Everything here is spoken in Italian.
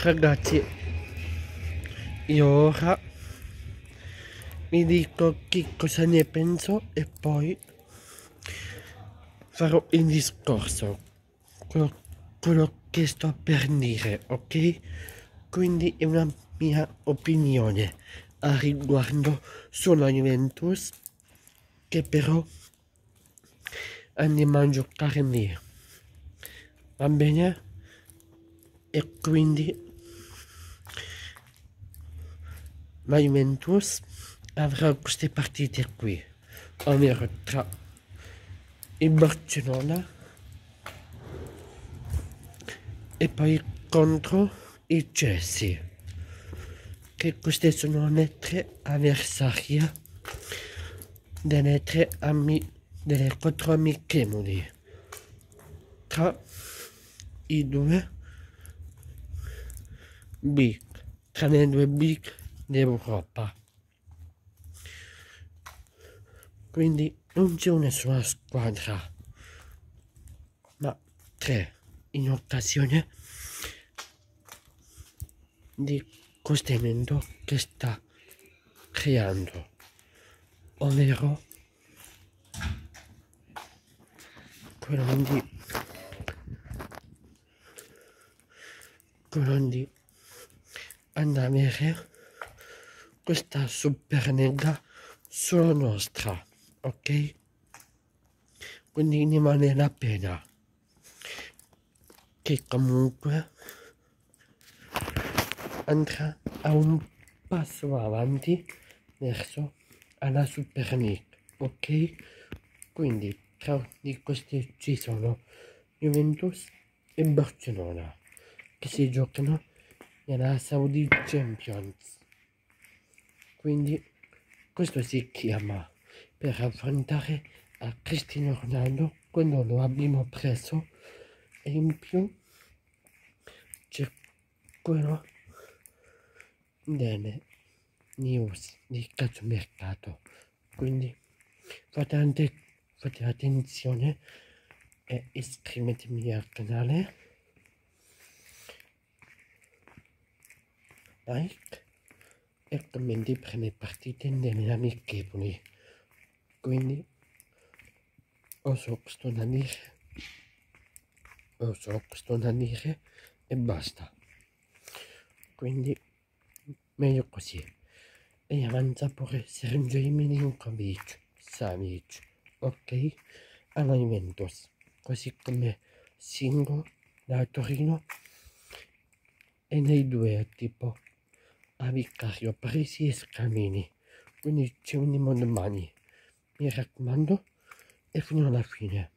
Ragazzi, io ora mi dico che cosa ne penso e poi farò il discorso, quello, quello che sto per dire, ok? Quindi è una mia opinione a riguardo sulla Juventus che però andiamo a giocare lì va bene e quindi la Juventus avrà queste partite qui ovvero tra il Barcellona e poi contro il Chelsea che queste sono le tre avversarie delle tre ami delle quattro amichevoli. Tra i due big tra le due big d'Europa. Quindi non c'è una sola squadra ma tre in occasione di questo evento che sta creando ovvero quello di quello di andare questa super nega solo nostra ok? Quindi ne vale la pena. Che comunque andrà a un passo avanti verso alla Super League ok? Quindi tra di questi ci sono Juventus e Barcellona che si giocano nella Saudi Champions quindi questo si chiama per affrontare a Cristiano Ronaldo quando lo abbiamo preso e in più c'è quello delle news di calciomercato quindi fate, ante, fate attenzione e iscrivetevi al canale. Like e commenti per le partite delle amichevoli. Quindi ho so questo da dire ho so questo da dire e basta. Quindi meglio così. E avanza pure Sergio Milinkovic Savic ok? Alla Juventus così come Singo da Torino e nei due tipo a Vicario Parisi e Scalini quindi ci uniamo domani. Mi raccomando e fino alla fine